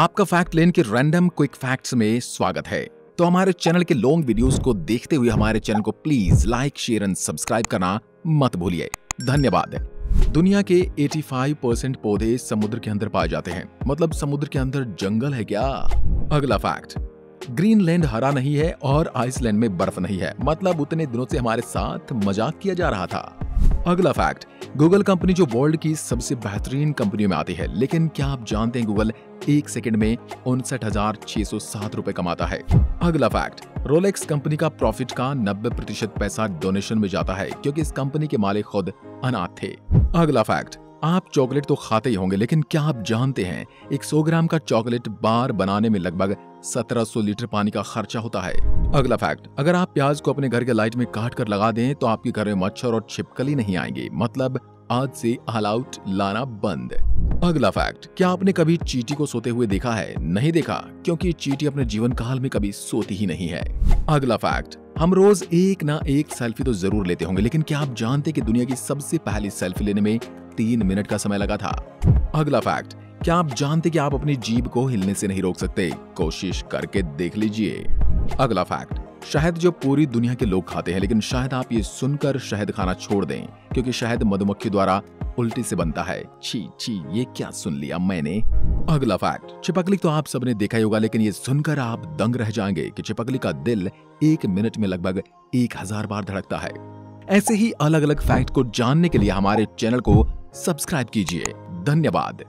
आपका फैक्ट लेन के random quick facts में स्वागत है। तो हमारे चैनल के लॉन्ग वीडियोस को देखते हुए हमारे चैनल को please like share and subscribe करना मत भूलिए। धन्यवाद। दुनिया के 85 परसेंट पौधे समुद्र के अंदर पाए जाते हैं। मतलब समुद्र के अंदर जंगल है क्या? अगला फैक्ट ग्रीनलैंड हरा नहीं है और आइसलैंड में बर्फ़ नहीं है। मतलब उतने दिनों से हमारे साथ मज़ाक किया जा रहा था। अगला फैक्ट गूगल कंपनी जो वर्ल्ड की सबसे बेहतरीन कंपनियों में आती है, लेकिन क्या आप जानते हैं गूगल एक सेकंड में उनसठ हज़ार छह सौ सात रूपए कमाता है? अगला फैक्ट रोलेक्स कंपनी का प्रॉफिट का 90 प्रतिशत पैसा डोनेशन में जाता है, क्योंकि इस कंपनी के मालिक खुद अनाथ थे। अगला फैक्ट आप चॉकलेट तो खाते ही होंगे, लेकिन क्या आप जानते हैं, एक सौ ग्राम का चॉकलेट बार बनाने में लगभग 1700 लीटर पानी का खर्चा होता है। अगला फैक्ट, अगर आप प्याज को अपने घर के लाइट में काट कर लगा दें तो आपके घर में मच्छर और छिपकली नहीं आएँगे। मतलब आज से ऑल आउट लाना बंद अगला फैक्ट क्या आपने कभी चीटी को सोते हुए देखा है? नहीं देखा? क्योंकि चीटी अपने जीवन काल में कभी सोती ही नहीं है। अगला फैक्ट हम रोज एक ना एक सेल्फी तो ज़रूर लेते होंगे, लेकिन क्या आप जानते कि दुनिया की सबसे पहली सेल्फी लेने में तीन मिनट का समय लगा था? अगला फैक्ट क्या आप जानते कि आप अपनी जीभ को हिलने से नहीं रोक सकते? कोशिश करके देख लीजिए। अगला फैक्ट शहद जो पूरी दुनिया के लोग खाते हैं, लेकिन शायद आप ये सुनकर शहद खाना छोड़ दें, क्योंकि शहद मधुमक्खी द्वारा उल्टी से बनता है। छी छी, ये क्या सुन लिया मैंने? अगला फैक्ट चिपकली तो आप सबने देखा ही होगा, लेकिन ये सुनकर आप दंग रह जाएँगे कि चिपकली का दिल एक मिनट में लगभग एक हज़ार बार धड़कता है। ऐसे ही अलग अलग फैक्ट को जानने के लिए हमारे चैनल को सब्सक्राइब कीजिए। धन्यवाद।